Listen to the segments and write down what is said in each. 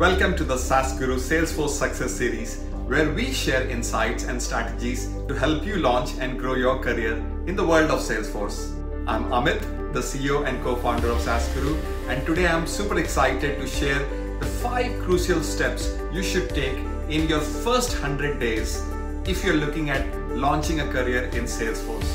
Welcome to the SaaS Guru Salesforce Success Series, where we share insights and strategies to help you launch and grow your career in the world of Salesforce. I'm Amit, the CEO and co-founder of SaaS Guru, and today I'm super excited to share the five crucial steps you should take in your first 100 days if you're looking at launching a career in Salesforce.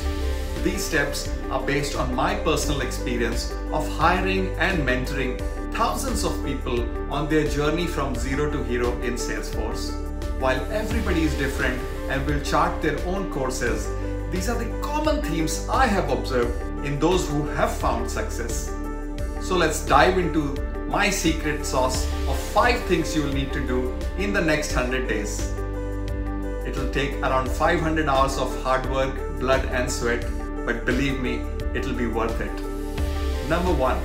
These steps are based on my personal experience of hiring and mentoring thousands of people on their journey from zero to hero in Salesforce. While everybody is different and will chart their own courses, these are the common themes I have observed in those who have found success. So let's dive into my secret sauce of five things you will need to do in the next 100 days. It will take around 500 hours of hard work, blood, and sweat, but believe me, it'll be worth it. Number one,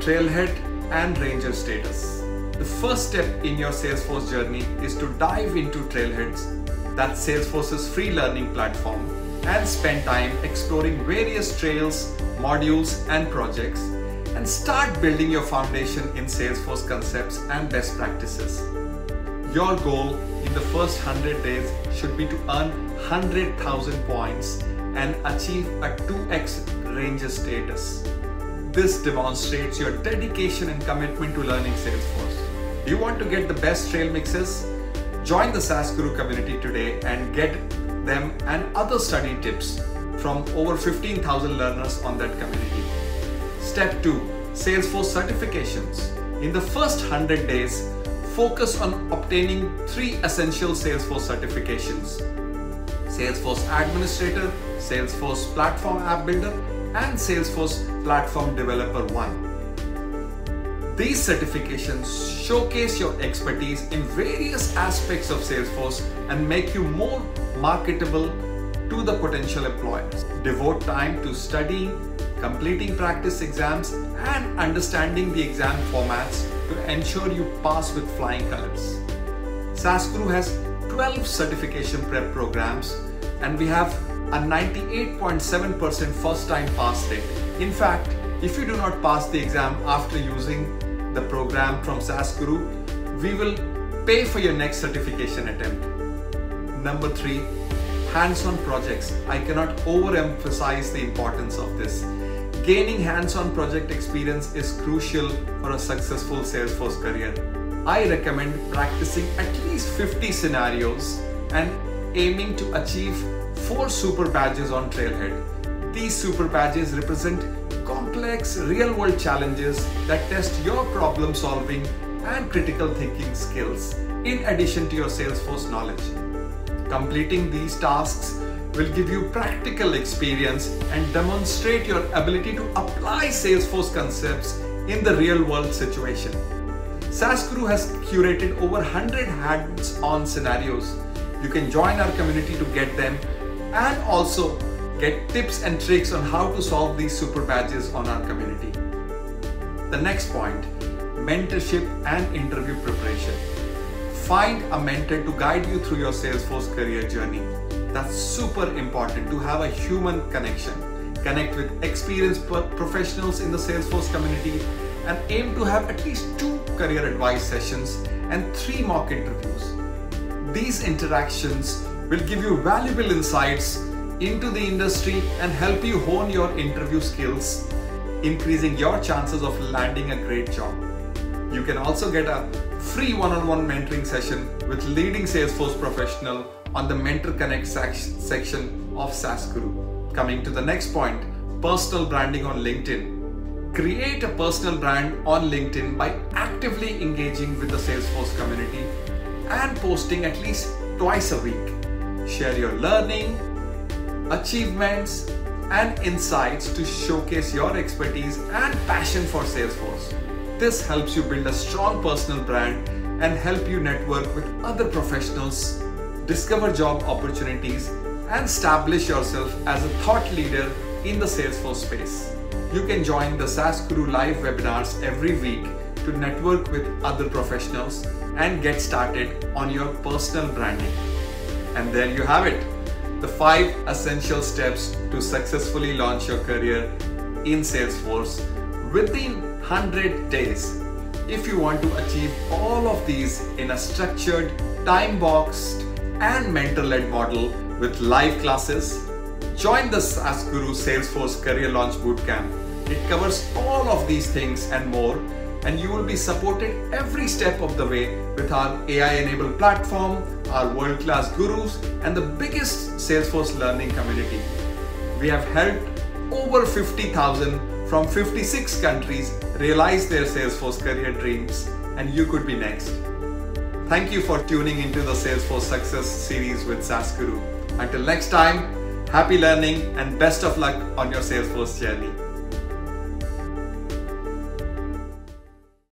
trailhead and ranger status. The first step in your Salesforce journey is to dive into Trailheads, that's Salesforce's free learning platform, and spend time exploring various trails, modules, and projects, and start building your foundation in Salesforce concepts and best practices. Your goal in the first 100 days should be to earn 100,000 points and achieve a 2x Ranger status. This demonstrates your dedication and commitment to learning Salesforce. Do you want to get the best trail mixes? Join the SaaS Guru community today and get them and other study tips from over 15,000 learners on that community. Step 2 Salesforce certifications. In the first 100 days, focus on obtaining three essential Salesforce certifications Salesforce Administrator, Salesforce Platform App Builder, and Salesforce Platform Developer 1. These certifications showcase your expertise in various aspects of Salesforce and make you more marketable to the potential employers. Devote time to studying, completing practice exams, and understanding the exam formats to ensure you pass with flying colors. SaaS Guru has 12 certification prep programs and we have a 98.7% first time pass rate. In fact, if you do not pass the exam after using the program from SaaS Guru, we will pay for your next certification attempt. Number three, hands-on projects. I cannot overemphasize the importance of this. Gaining hands-on project experience is crucial for a successful Salesforce career. I recommend practicing at least 50 scenarios and aiming to achieve four super badges on Trailhead. These super badges represent complex real world challenges that test your problem solving and critical thinking skills in addition to your Salesforce knowledge. Completing these tasks will give you practical experience and demonstrate your ability to apply Salesforce concepts in the real world situation. SaaS Guru has curated over 100 hands-on scenarios. You can join our community to get them and also get tips and tricks on how to solve these super badges on our community. The next point, mentorship and interview preparation. Find a mentor to guide you through your Salesforce career journey. That's super important to have a human connection. Connect with experienced professionals in the Salesforce community and aim to have at least two career advice sessions and three mock interviews. These interactions will give you valuable insights into the industry and help you hone your interview skills, increasing your chances of landing a great job. You can also get a free one-on-one mentoring session with leading Salesforce professional on the Mentor Connect section of SaaS Guru. Coming to the next point, personal branding on LinkedIn. Create a personal brand on LinkedIn by actively engaging with the Salesforce community and posting at least twice a week. Share your learning, achievements, and insights to showcase your expertise and passion for Salesforce. This helps you build a strong personal brand and help you network with other professionals, discover job opportunities, and establish yourself as a thought leader in the Salesforce space. You can join the SaaS Guru live webinars every week to network with other professionals and get started on your personal branding. And there you have it the five essential steps to successfully launch your career in Salesforce within 100 days. if you want to achieve all of these in a structured, time boxed, and mentor led model with live classes, join the SaaS Guru Salesforce Career Launch Bootcamp. It covers all of these things and more, and you will be supported every step of the way with our AI enabled platform, our world class gurus, and the biggest Salesforce learning community. We have helped over 50,000 from 56 countries realize their Salesforce career dreams, and you could be next. Thank you for tuning into the Salesforce Success series with SaaS Guru. Until next time, happy learning and best of luck on your Salesforce journey.